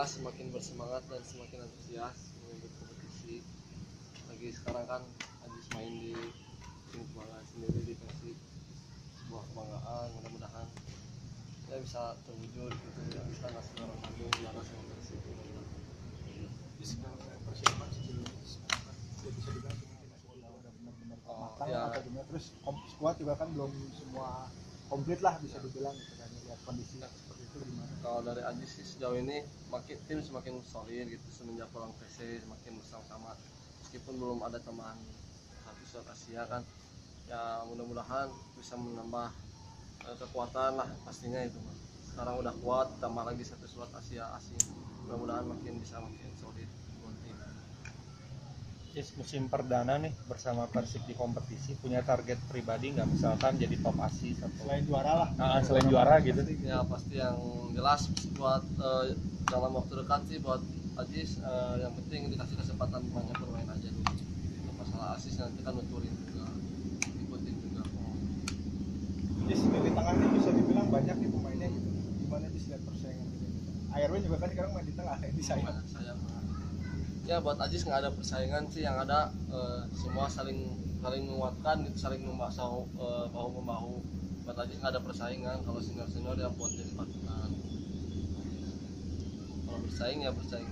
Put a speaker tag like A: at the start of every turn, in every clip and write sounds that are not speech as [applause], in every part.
A: bersemangat dan semakin antusias mengikuti kompetisi. Lagi sekarang kan Ajis main di tim kebanggaan sendiri di Persib sebuah kebanggaan mudah-mudahan ya bisa terwujud gitu ya bisa ngasih orang Bandung juara sama Persib
B: persiapan ya bisa
A: Oh,
B: matang
A: iya.
B: atau gimana. Terus kom- squad juga kan belum semua komplit lah bisa dibilang gitu kan. Lihat kondisi seperti
A: kalau dari Ajis sih sejauh ini makin tim semakin solid gitu. Semenjak pulang PC semakin bersama-sama meskipun belum ada tambahan satu slot Asia kan. Ya mudah-mudahan bisa menambah eh, kekuatan lah pastinya itu sekarang udah kuat tambah lagi satu slot Asia asing. Mudah-mudahan makin bisa makin solid
C: Yes, musim perdana nih bersama Persib di kompetisi punya target pribadi nggak? Misalkan jadi top asis atau
B: selain juara lah.
C: Ah, selain juara gitu.
A: ya pasti yang jelas buat eh, dalam waktu dekat sih buat Ajis eh, yang penting dikasih kesempatan banyak bermain aja dulu. Untuk masalah asis nanti kan nuturin juga ikutin juga.
B: Jadi sebenarnya di tengah ini bisa dibilang banyak nih pemainnya. Gitu gimana sih lihat persaingan gitu ARW juga kan sekarang main di tengah [laughs] ini sayang
A: Banyak sayang ya buat Ajis nggak ada persaingan sih yang ada eh, semua saling saling menguatkan gitu saling membahu eh, bahu membahu buat Ajis nggak ada persaingan kalau senior senior ya buat jadi pasukan. Kalau bersaing ya bersaing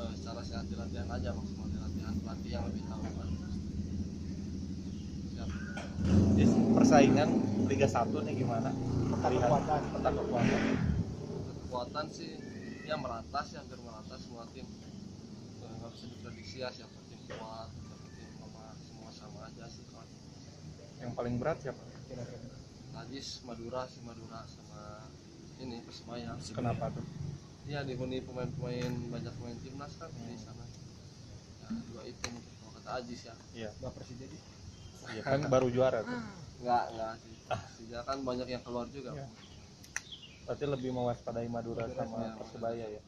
A: eh, secara sehat di latihan aja maksimal di latihan pelatih yang lebih tahu kan.
C: Yes, persaingan Liga 1 nih gimana?
B: Peta kekuatan.
C: peta kekuatan.
A: Kekuatan sih ya merata sih hampir merata semua tim Bisa diprediksi ya siapa tim kuat siapa tim lemah semua sama aja sih kalau
C: yang paling berat siapa?
B: Kira-kira
A: Najis Madura sih Madura sama ini Persebaya.
C: Kenapa tuh?
A: Ya dihuni pemain-pemain banyak pemain timnas kan di sana. Ya dua itu mungkin kalau kata Ajis ya.
C: Iya.
B: Nggak presiden sih
C: iya kan baru juara tuh.
A: Nggak nggak sih. Persija kan banyak yang keluar juga.
C: Iya. berarti lebih mewaspadai Madura
A: Madura
C: sama
A: sama-
C: Persebaya ya